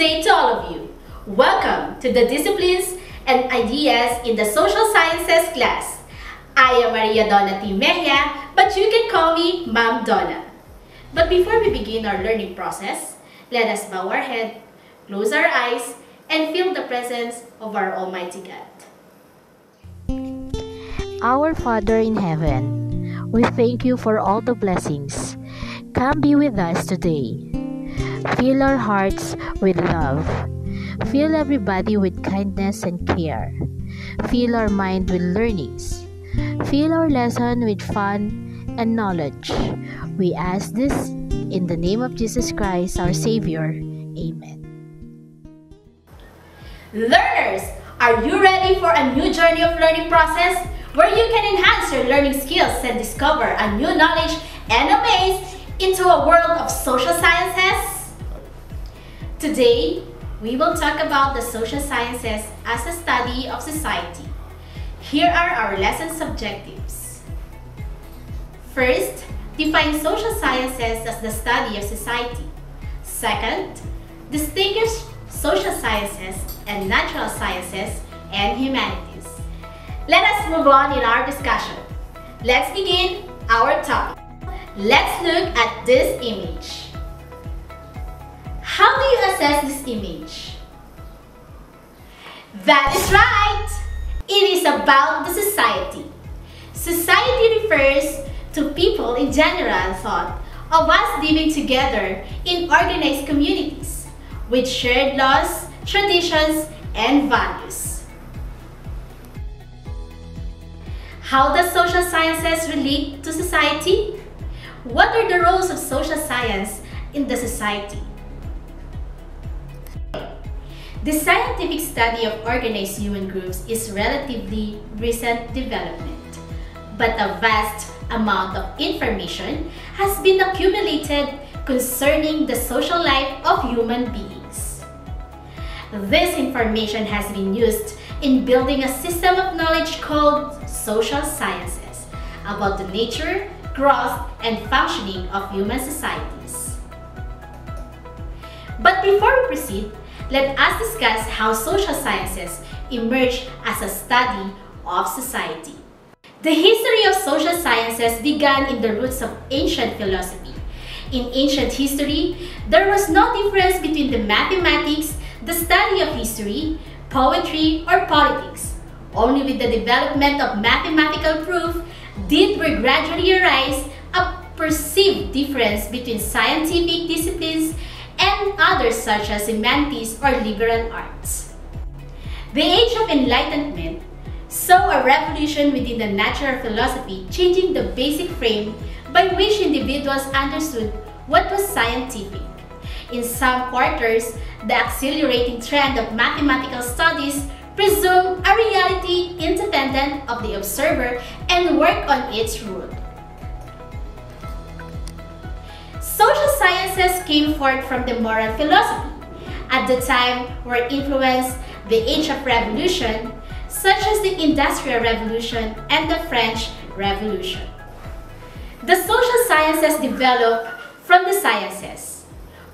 Day to all of you. Welcome to the Disciplines and Ideas in the Social Sciences class. I am Maria Donna. Mejia, but you can call me Ma'am Donna. But before we begin our learning process, let us bow our head, close our eyes, and feel the presence of our Almighty God. Our Father in heaven, we thank you for all the blessings. Come be with us today. Fill our hearts with love. Fill everybody with kindness and care. Fill our mind with learnings. Fill our lesson with fun and knowledge. We ask this in the name of Jesus Christ, our Savior. Amen. Learners, are you ready for a new journey of learning process where you can enhance your learning skills and discover a new knowledge and amaze into a world of social sciences? Today, we will talk about the social sciences as a study of society. Here are our lesson objectives. First, define social sciences as the study of society. Second, distinguish social sciences and natural sciences and humanities. Let us move on in our discussion. Let's begin our topic. Let's look at this image. How do you assess this image? That is right! It is about the society. Society refers to people in general thought of us living together in organized communities with shared laws, traditions, and values. How does social sciences relate to society? What are the roles of social science in the society? The scientific study of organized human groups is relatively recent development, but a vast amount of information has been accumulated concerning the social life of human beings. This information has been used in building a system of knowledge called social sciences about the nature, growth, and functioning of human societies. But before we proceed, let us discuss how social sciences emerged as a study of society. The history of social sciences began in the roots of ancient philosophy. In ancient history, there was no difference between the mathematics, the study of history, poetry, or politics. Only with the development of mathematical proof did we gradually arise a perceived difference between scientific disciplines and others such as humanities or liberal arts. The Age of Enlightenment saw a revolution within the natural philosophy changing the basic frame by which individuals understood what was scientific. In some quarters, the accelerating trend of mathematical studies presumed a reality independent of the observer and worked on its rule. Social sciences came forth from the moral philosophy. At the time were influenced the Age of Revolution, such as the Industrial Revolution and the French Revolution. The social sciences develop from the sciences,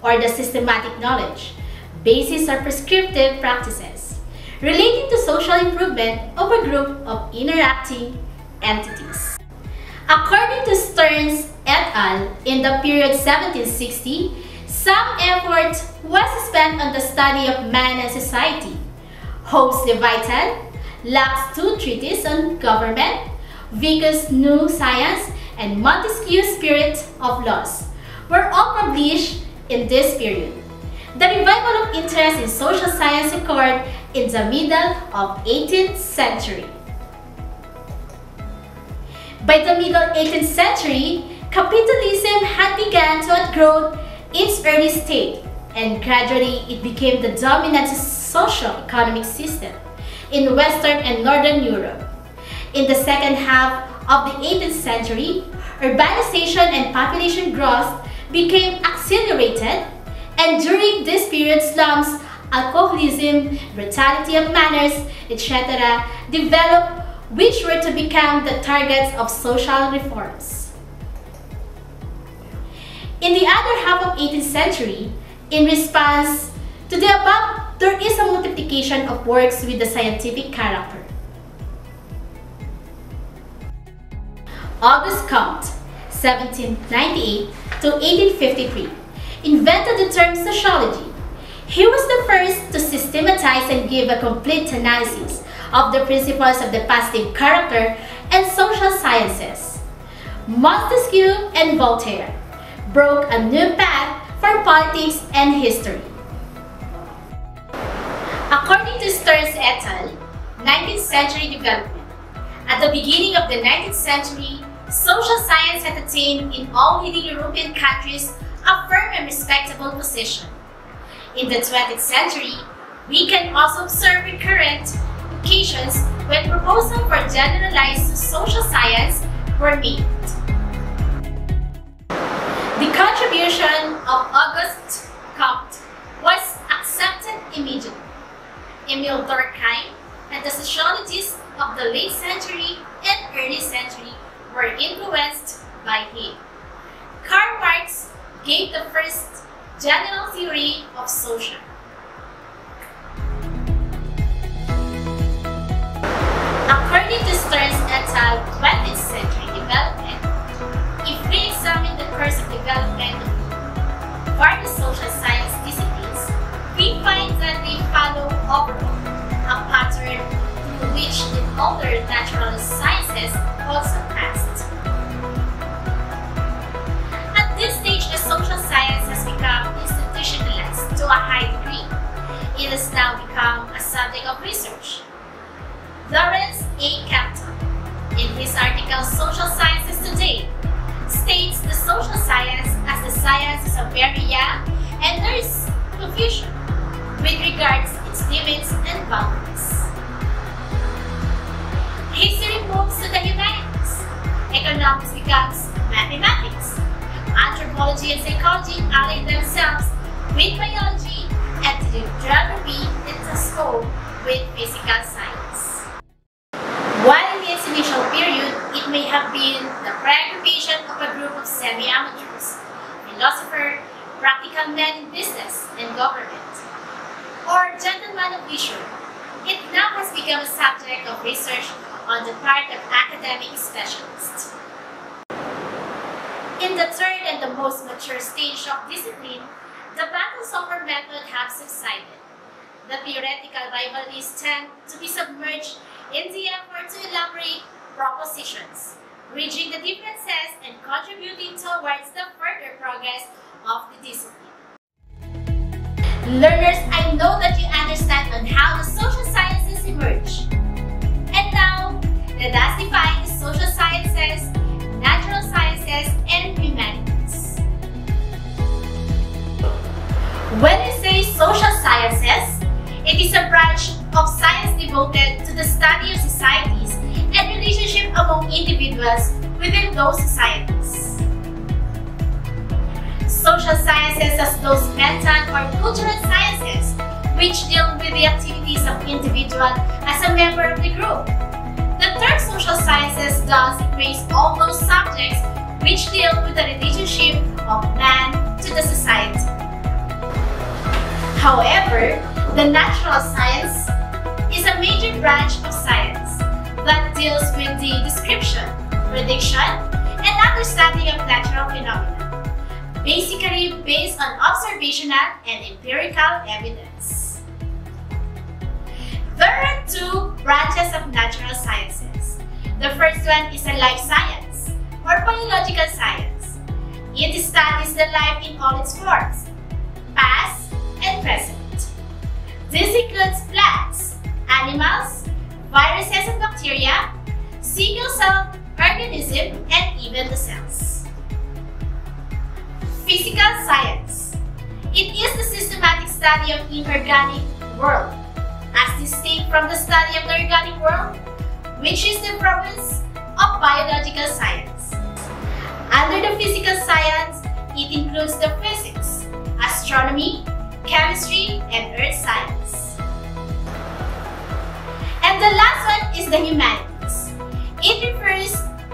or the systematic knowledge, basis or prescriptive practices, relating to social improvement of a group of interacting entities. According to Stearns et al., in the period 1760, some effort was spent on the study of man and society. Hobbes Leviathan, Locke's two treatises on government, Vico's New Science, and Montesquieu's Spirit of Laws were all published in this period. The revival of interest in social science occurred in the middle of 18th century. By the middle 18th century, capitalism had begun to outgrow its early state and gradually it became the dominant socio-economic system in Western and Northern Europe. In the second half of the 18th century, urbanization and population growth became accelerated and during this period slums, alcoholism, brutality of manners, etc. developed which were to become the targets of social reforms. In the other half of 18th century, In response to the above, there is a multiplication of works with the scientific character. Auguste Comte, 1798 to 1853, invented the term sociology. He was the first to systematize and give a complete analysis of the principles of the positive character and social sciences. Montesquieu and Voltaire broke a new path for politics and history. According to Stearns et al., 19th century development, at the beginning of the 19th century, social science had attained in all leading European countries a firm and respectable position. In the 20th century, we can also observe recurrent occasions when proposals for generalized social science were made. The contribution of Auguste Comte was accepted immediately. Emile Durkheim and the sociologists of the late century and early century were influenced by him. Karl Marx gave the first general theory of social. According to Stearns et al. 20th examine the course of development of various social science disciplines, we find that they follow overall a pattern through which the older natural sciences also passed. At this stage, the social science has become institutionalized to a high degree. It has now become a subject of research. Lawrence A. Campton, in his article Social the social science as the science is a very young and there is confusion with regards to its limits and boundaries. History moves to the humanities. Economics becomes mathematics. Anthropology and psychology ally themselves with biology and geography interscope with physical science. While in its initial period, it may have been the preoccupation of a group of semi-amateurs, philosophers, practical men in business and government, or gentlemen of leisure, it now has become a subject of research on the part of academic specialists. In the third and the most mature stage of discipline, the battles over method have subsided. The theoretical rivalries tend to be submerged in the effort to elaborate propositions, bridging the differences and contributing towards the further progress of the discipline. Learners, I know that you understand on how the social sciences emerge. And now, let us define the social sciences, natural sciences, and humanities. When we social sciences, it is a branch of science devoted to the study of societies and relationship among individuals within those societies. Social sciences as those mental or cultural sciences which deal with the activities of individual as a member of the group. The term social sciences thus embrace all those subjects which deal with the relationship of man to the society. However, the natural science is a major branch of science that deals with the description, prediction, and understanding of natural phenomena, basically based on observational and empirical evidence. There are two branches of natural sciences. The first one is a life science, or biological science. It studies the life in all its forms, present. This includes plants, animals, viruses and bacteria, single-celled organisms, and even the cells. Physical science. It is the systematic study of the inorganic world, as distinct from the study of the organic world, which is the province of biological science. Under the physical science, it includes the physics, astronomy, chemistry, and earth science. And the last one is the humanities. It refers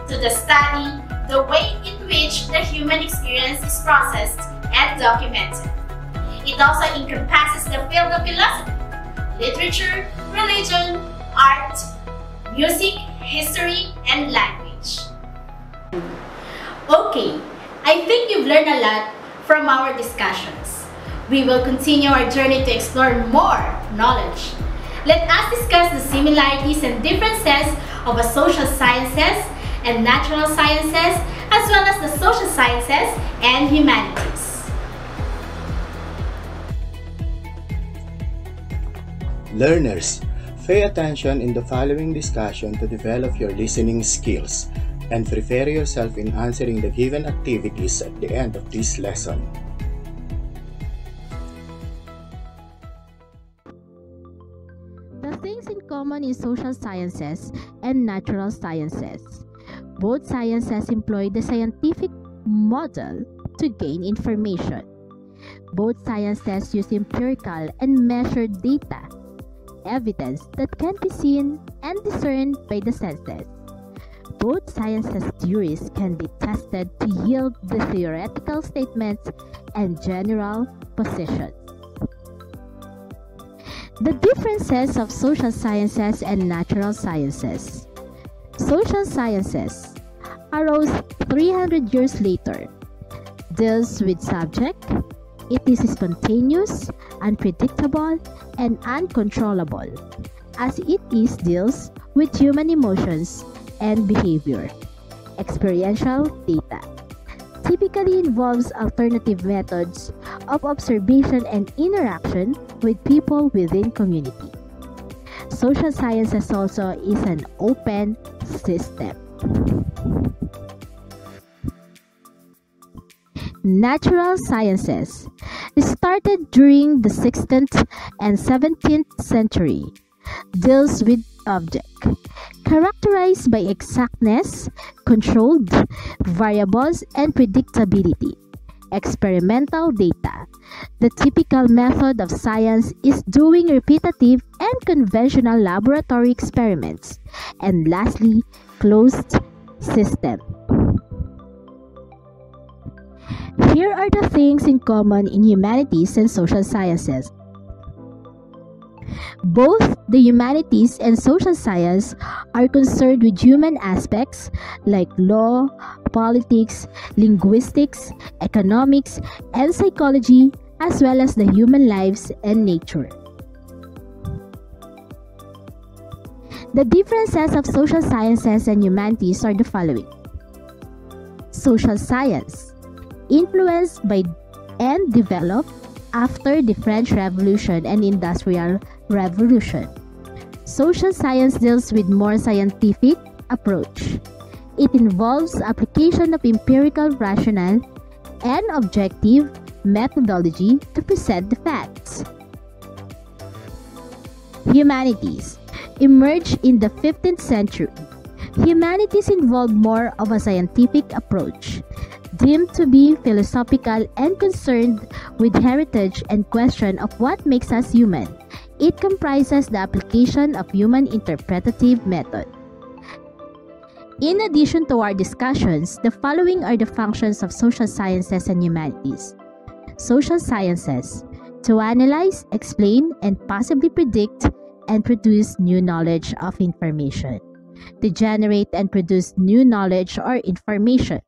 to the study, the way in which the human experience is processed and documented. It also encompasses the field of philosophy, literature, religion, art, music, history, and language. Okay, I think you've learned a lot from our discussions. We will continue our journey to explore more knowledge. Let us discuss the similarities and differences of the social sciences and natural sciences as well as the social sciences and humanities. Learners, pay attention in the following discussion to develop your listening skills and prepare yourself in answering the given activities at the end of this lesson. Things in common in social sciences and natural sciences. Both sciences employ the scientific model to gain information. Both sciences use empirical and measured data, evidence that can be seen and discerned by the senses. Both sciences theories can be tested to yield the theoretical statements and general positions. The differences of social sciences and natural sciences. Social sciences arose 300 years later, deals with subject, it is spontaneous, unpredictable, and uncontrollable, as it is deals with human emotions and behavior. Experiential data typically involves alternative methods of observation and interaction with people within community. Social sciences also is an open system. Natural sciences started during the 16th and 17th century deals with object characterized by exactness, controlled variables, and predictability. Experimental data. The typical method of science is doing repetitive and conventional laboratory experiments. And lastly, closed system. Here are the things in common in humanities and social sciences. Both the humanities and social science are concerned with human aspects like law, politics, linguistics, economics, and psychology, as well as the human lives and nature. The differences of social sciences and humanities are the following Social science, influenced by and developed after the French Revolution and Industrial Revolution. Social science deals with more scientific approach. It involves application of empirical rational and objective methodology to present the facts. Humanities emerged in the 15th century. Humanities involved more of a scientific approach deemed to be philosophical and concerned with heritage and question of what makes us human. It comprises the application of human interpretative method. In addition to our discussions, the following are the functions of social sciences and humanities. Social sciences to analyze, explain, and possibly predict and produce new knowledge of information. To generate and produce new knowledge or information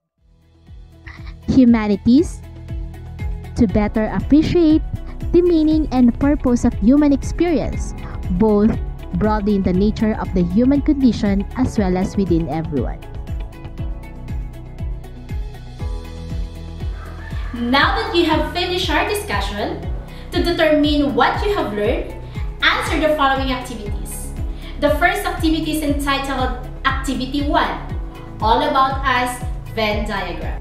humanities to better appreciate the meaning and purpose of human experience, both broadly in the nature of the human condition as well as within everyone. Now that you have finished our discussion, to determine what you have learned, answer the following activities. The first activity is entitled Activity 1, all about us Venn diagram.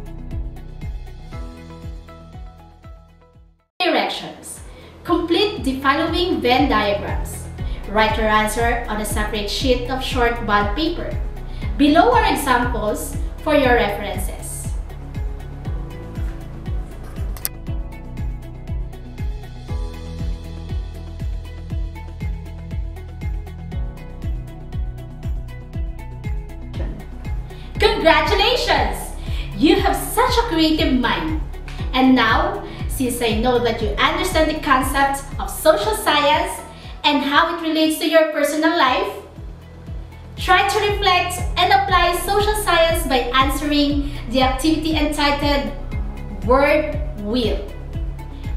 Directions. Complete the following Venn diagrams. Write your answer on a separate sheet of short bond paper. Below are examples for your references. Congratulations! You have such a creative mind. And now, since I know that you understand the concept of social science and how it relates to your personal life, try to reflect and apply social science by answering the activity entitled Word Will.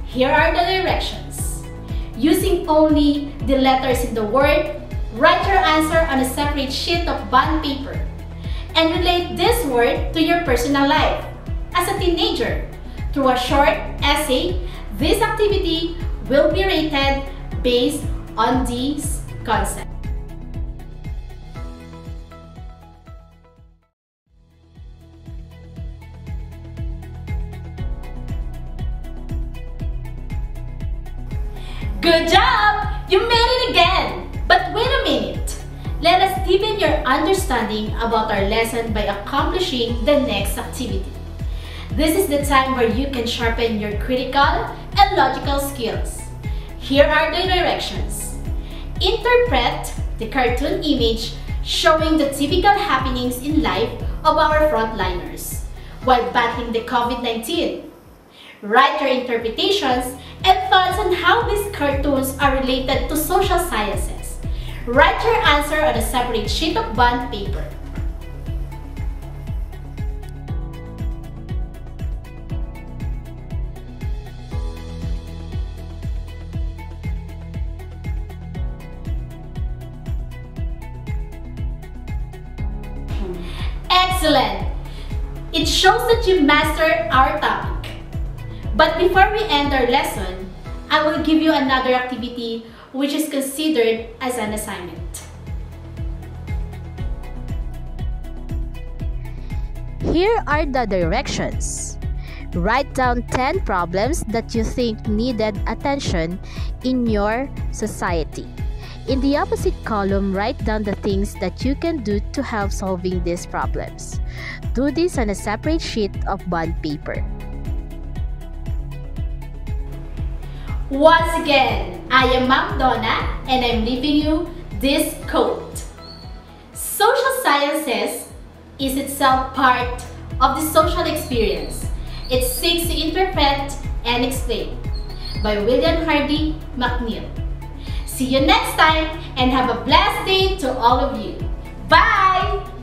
Here are the directions. Using only the letters in the word, write your answer on a separate sheet of bond paper and relate this word to your personal life. As a teenager, through a short essay, this activity will be rated based on these concepts. Good job! You made it again! But wait a minute! Let us deepen your understanding about our lesson by accomplishing the next activity. This is the time where you can sharpen your critical and logical skills. Here are the directions. Interpret the cartoon image showing the typical happenings in life of our frontliners while battling the COVID-19. Write your interpretations and thoughts on how these cartoons are related to social sciences. Write your answer on a separate sheet of bond paper. Excellent! It shows that you mastered our topic. But before we end our lesson, I will give you another activity which is considered as an assignment. Here are the directions. Write down 10 problems that you think needed attention in your society. In the opposite column, write down the things that you can do to help solving these problems. Do this on a separate sheet of bond paper. Once again, I am Ma'am Donna and I'm leaving you this quote. Social sciences is itself part of the social experience. It seeks to interpret and explain. By William Hardy McNeill. See you next time and have a blessed day to all of you. Bye!